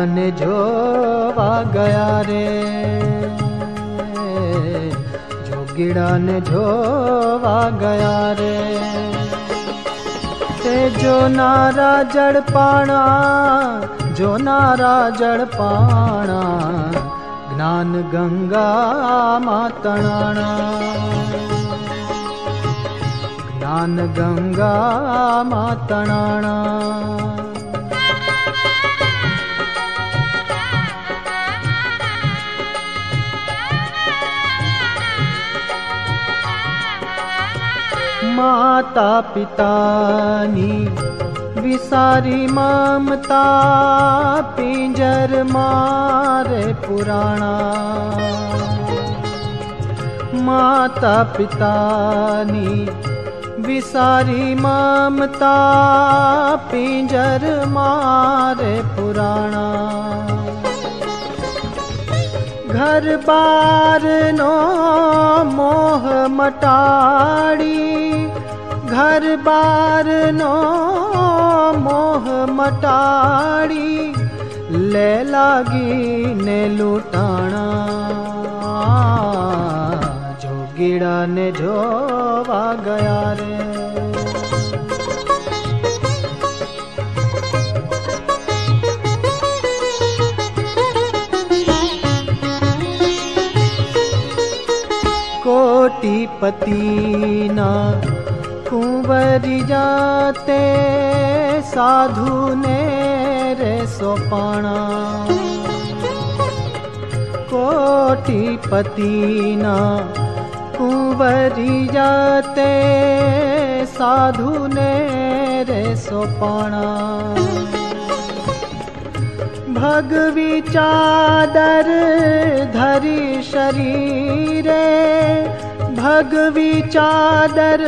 मन जोवा गया रे। जोगिड़न जोवा गया रे। ते जो नारा जड़ पाना जो नारा जड़ पाना ज्ञान गंगा मातणाणा। ज्ञान गंगा मातणाणा। म पिता नी विसारी ममता पिञ्जर मा पुण मा पि विसारी ममता पिञ्जर बार नो मोह मटाड़ी। घर बार नो मोह मटाड़ी, ले लागी ने लूटाणा जोगिड़ा ने जोवा गया रे। कोटिपति ना जाते साधु ने रे सोपाणा कोटिपतिना कुंवरी जाते साधु ने रे सोपाणा भगवी चादर धरी शरीरे भगवी चादर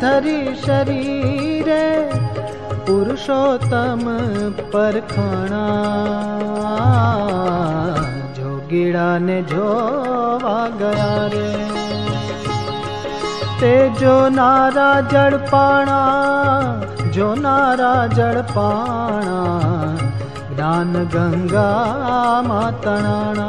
धरी शरीरे पुरुषोत्तम परखणा जोगीड़ा ने जोवा गया रे ते जो नारा जड़ पाणा जो नारा जड़ पाणा ज्ञान गंगा मातणाणा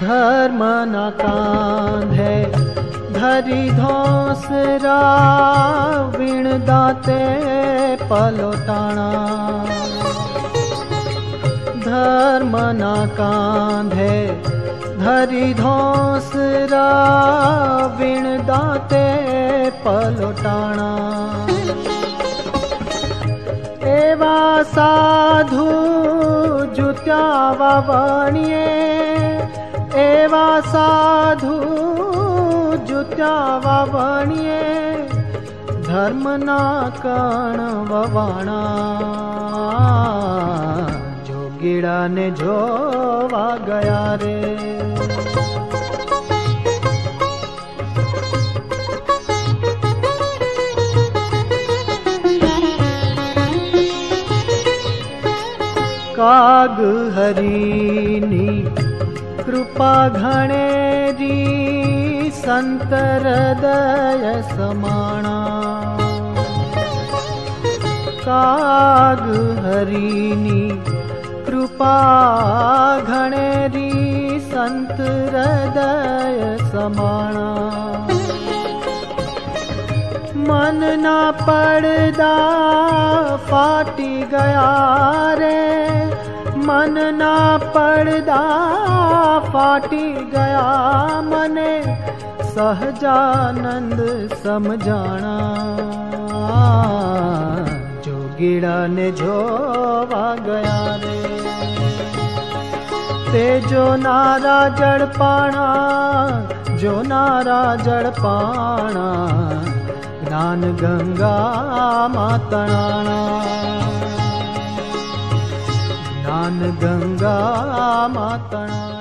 धर्म न कांधे धरी धोसरा विण दाते पलोटाणा धर्म न कांधे धरी धोसरा विण दाते पलोटाणा एवा साधु जुत्या वावणिये एवा साधु जुत्या वावणिये धर्म ना कण ववाणा जोगीड़ा ने जोवा गया रे। काग हरीनी कृपा घणेरी संत हृदय समाणा। काग हरीनी कृपा घणेरी संत हृदय समाणा। मन ना पड़दा फाटी गया रे मन ना पड़दा फाटी गया मने। सहजानंद समझाना। जोगीड़ा ने जोवा गया रे। ते जो नारा जड़ पाणा जो नारा जड़ पाणा ज्ञान गंगा मातणाणा ज्ञान गंगा मातणाणा